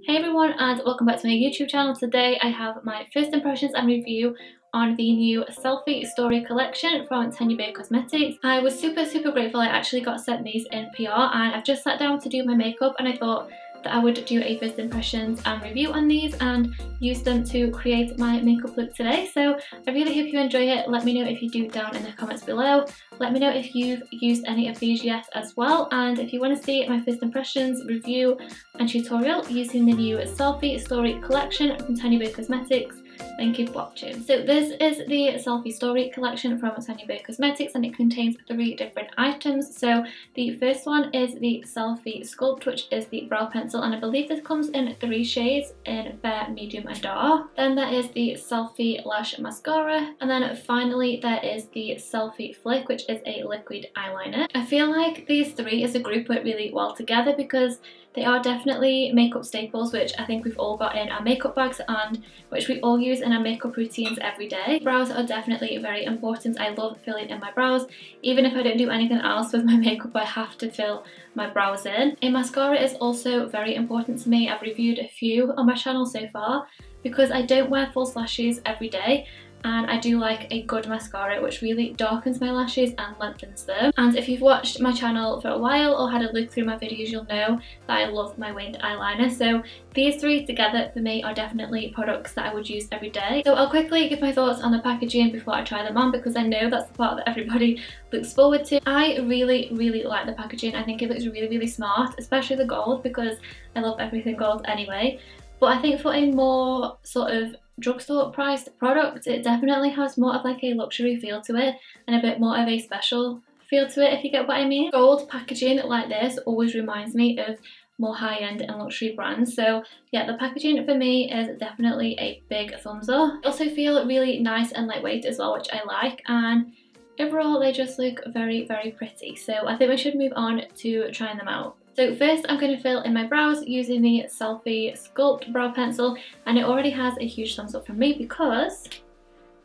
Hey everyone and welcome back to my YouTube channel. Today I have my first impressions and review on the new Selfie Story collection from Tanya Burr Cosmetics. I was super super grateful I actually got sent these in PR and I've just sat down to do my makeup and I thought that I would do a first impressions and review on these and use them to create my makeup look today. So I really hope you enjoy it. Let me know if you do down in the comments below. Let me know if you've used any of these yet as well. And if you want to see my first impressions, review and tutorial using the new Selfie Story collection from Tanya Burr Cosmetics, then keep watching. So this is the Selfie Story collection from Tanya Burr Cosmetics and it contains three different items. So the first one is the Selfie Sculpt which is the brow pencil and I believe this comes in three shades in fair, medium and dark. Then there is the Selfie Lash Mascara and then finally there is the Selfie Flick which is a liquid eyeliner. I feel like these three as a group work really well together because they are definitely makeup staples which I think we've all got in our makeup bags and which we all use in our makeup routines every day. Brows are definitely very important. I love filling in my brows. Even if I don't do anything else with my makeup I have to fill my brows in. A mascara is also very important to me. I've reviewed a few on my channel so far because I don't wear false lashes every day and I do like a good mascara which really darkens my lashes and lengthens them. And if you've watched my channel for a while or had a look through my videos you'll know that I love my winged eyeliner so these three together for me are definitely products that I would use every day. So I'll quickly give my thoughts on the packaging before I try them on because I know that's the part that everybody looks forward to. I really really like the packaging, I think it looks really really smart especially the gold because I love everything gold anyway but I think for a more sort of drugstore priced product. It definitely has more of like a luxury feel to it and a bit more of a special feel to it if you get what I mean. Gold packaging like this always reminds me of more high-end and luxury brands so yeah the packaging for me is definitely a big thumbs up. They also feel really nice and lightweight as well which I like and overall they just look very very pretty so I think we should move on to trying them out. So first I'm going to fill in my brows using the Selfie Sculpt Brow Pencil and it already has a huge thumbs up from me because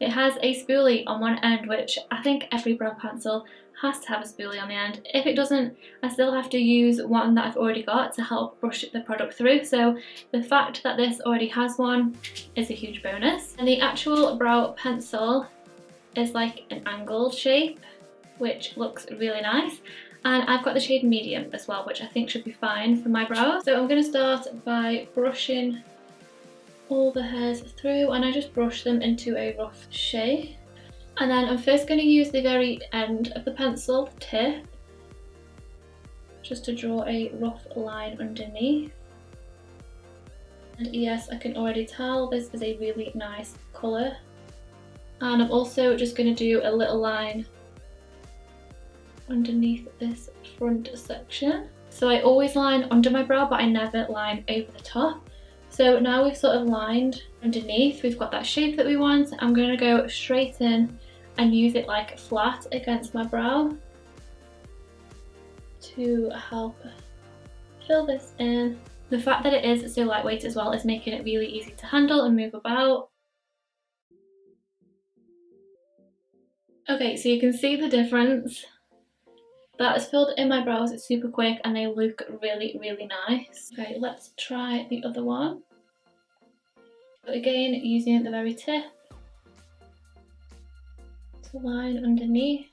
it has a spoolie on one end which I think every brow pencil has to have a spoolie on the end. If it doesn't, I still have to use one that I've already got to help brush the product through. So the fact that this already has one is a huge bonus. And the actual brow pencil is like an angled shape, which looks really nice. And I've got the shade medium as well, which I think should be fine for my brows. So I'm going to start by brushing all the hairs through and I just brush them into a rough shape. And then I'm first going to use the very end of the pencil tip just to draw a rough line underneath. And yes, I can already tell this is a really nice colour. And I'm also just going to do a little line underneath this front section. So I always line under my brow but I never line over the top. So now we've sort of lined underneath, we've got that shape that we want. I'm going to go straight in and use it like flat against my brow to help fill this in. The fact that it is so lightweight as well is making it really easy to handle and move about. Okay, so you can see the difference that is filled in my brows, it's super quick and they look really, really nice. Okay, let's try the other one. So again, using the very tip to line underneath.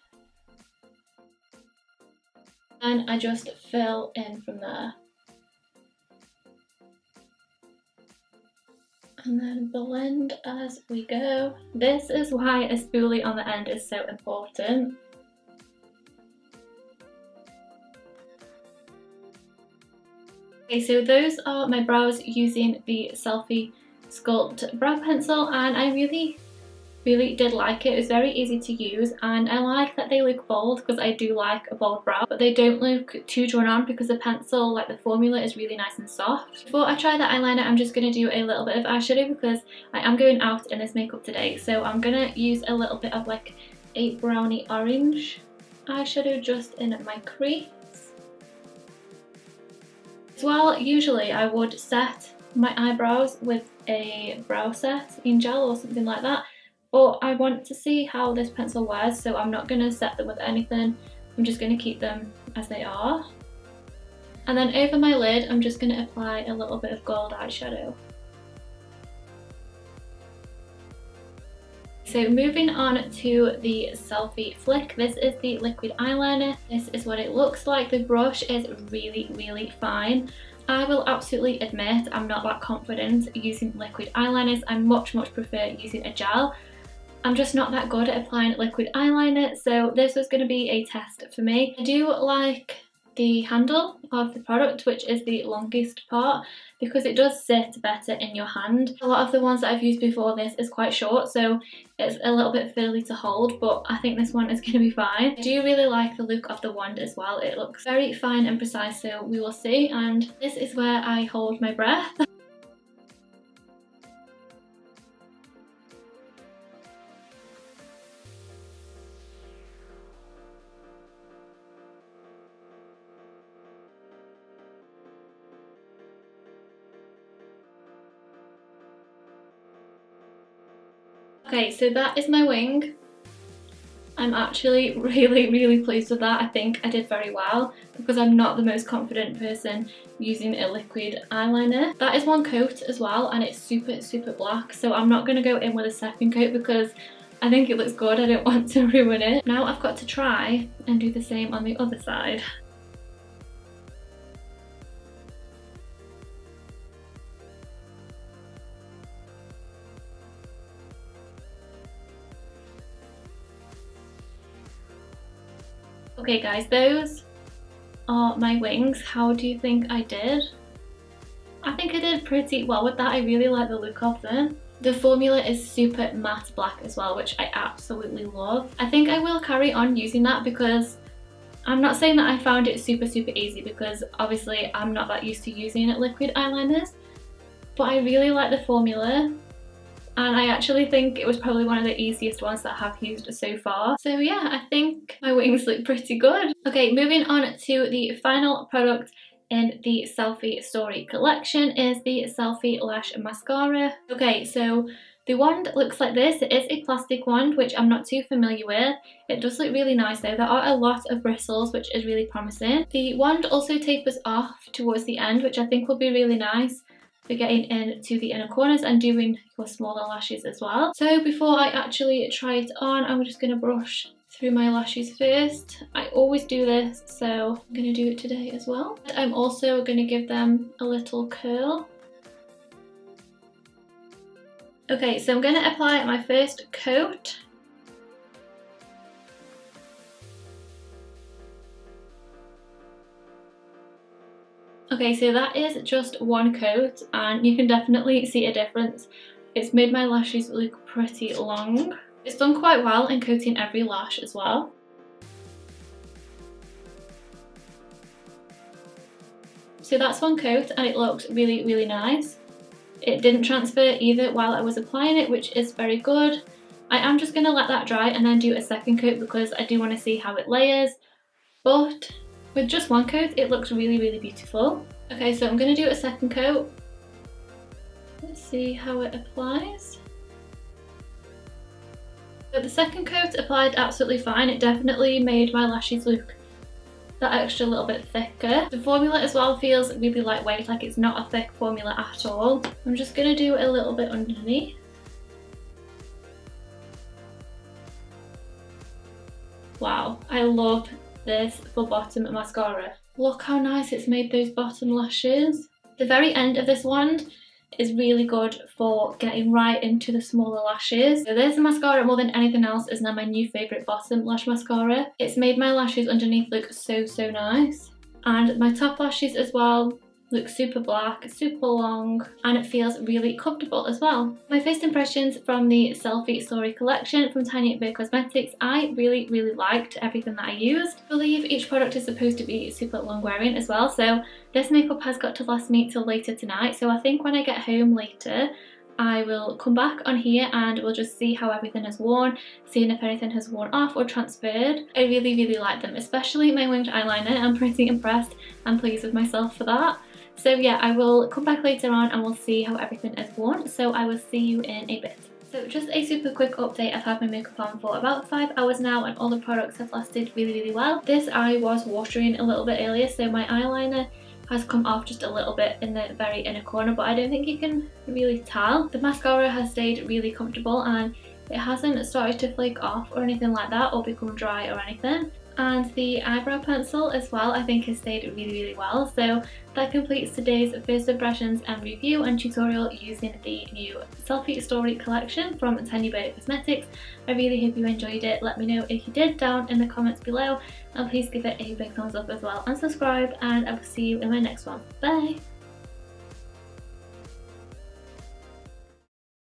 And I just fill in from there. and then blend as we go. This is why a spoolie on the end is so important. Okay, so those are my brows using the Selfie Sculpt brow pencil and I really really did like it. It was very easy to use and I like that they look bold because I do like a bold brow but they don't look too drawn on because the pencil, like the formula is really nice and soft. Before I try the eyeliner I'm just going to do a little bit of eyeshadow because I am going out in this makeup today so I'm going to use a little bit of like a brownie orange eyeshadow just in my crease well, usually I would set my eyebrows with a brow set in gel or something like that, but I want to see how this pencil wears, so I'm not going to set them with anything, I'm just going to keep them as they are. And then over my lid, I'm just going to apply a little bit of gold eyeshadow. So moving on to the Selfie Flick, this is the liquid eyeliner. This is what it looks like. The brush is really, really fine. I will absolutely admit I'm not that confident using liquid eyeliners. I much, much prefer using a gel. I'm just not that good at applying liquid eyeliner, so this was going to be a test for me. I do like the handle of the product, which is the longest part, because it does sit better in your hand. A lot of the ones that I've used before this is quite short, so it's a little bit fiddly to hold, but I think this one is going to be fine. I do really like the look of the wand as well. It looks very fine and precise, so we will see. And this is where I hold my breath. Okay, so that is my wing. I'm actually really, really pleased with that. I think I did very well because I'm not the most confident person using a liquid eyeliner. That is one coat as well and it's super, super black. So I'm not going to go in with a second coat because I think it looks good. I don't want to ruin it. Now I've got to try and do the same on the other side. Okay guys, those are my wings. How do you think I did? I think I did pretty well with that. I really like the look of them. The formula is super matte black as well, which I absolutely love. I think I will carry on using that because I'm not saying that I found it super, super easy because obviously I'm not that used to using liquid eyeliners, but I really like the formula and I actually think it was probably one of the easiest ones that I have used so far. So yeah, I think my wings look pretty good. Okay, moving on to the final product in the Selfie Story collection is the Selfie Lash Mascara. Okay, so the wand looks like this. It is a plastic wand, which I'm not too familiar with. It does look really nice though. There are a lot of bristles, which is really promising. The wand also tapers off towards the end, which I think will be really nice for getting into the inner corners and doing your smaller lashes as well. So before I actually try it on, I'm just going to brush through my lashes first. I always do this, so I'm going to do it today as well. I'm also going to give them a little curl. Okay, so I'm going to apply my first coat Okay, so that is just one coat and you can definitely see a difference. It's made my lashes look pretty long. It's done quite well in coating every lash as well. So that's one coat and it looks really, really nice. It didn't transfer either while I was applying it, which is very good. I am just going to let that dry and then do a second coat because I do want to see how it layers. But with just one coat, it looks really, really beautiful. Okay, so I'm going to do a second coat. Let's see how it applies. But the second coat applied absolutely fine. It definitely made my lashes look that extra little bit thicker. The formula as well feels really lightweight, like it's not a thick formula at all. I'm just going to do a little bit underneath. Wow, I love this for bottom mascara. Look how nice it's made those bottom lashes. The very end of this wand is really good for getting right into the smaller lashes. So this mascara more than anything else is now my new favourite bottom lash mascara. It's made my lashes underneath look so so nice. And my top lashes as well looks super black, super long, and it feels really comfortable as well. My first impressions from the Selfie Story collection from Tanya Burr Cosmetics, I really, really liked everything that I used. I believe each product is supposed to be super long wearing as well, so this makeup has got to last me till later tonight, so I think when I get home later, I will come back on here and we'll just see how everything has worn, seeing if anything has worn off or transferred. I really, really like them, especially my winged eyeliner. I'm pretty impressed and pleased with myself for that. So yeah, I will come back later on and we'll see how everything is worn. So I will see you in a bit. So just a super quick update, I've had my makeup on for about 5 hours now and all the products have lasted really really well. This eye was watering a little bit earlier so my eyeliner has come off just a little bit in the very inner corner but I don't think you can really tell. The mascara has stayed really comfortable and it hasn't started to flake off or anything like that or become dry or anything and the eyebrow pencil as well I think has stayed really really well so that completes today's first impressions and review and tutorial using the new selfie story collection from Tanya Burr Cosmetics. I really hope you enjoyed it. Let me know if you did down in the comments below and please give it a big thumbs up as well and subscribe and I will see you in my next one. Bye!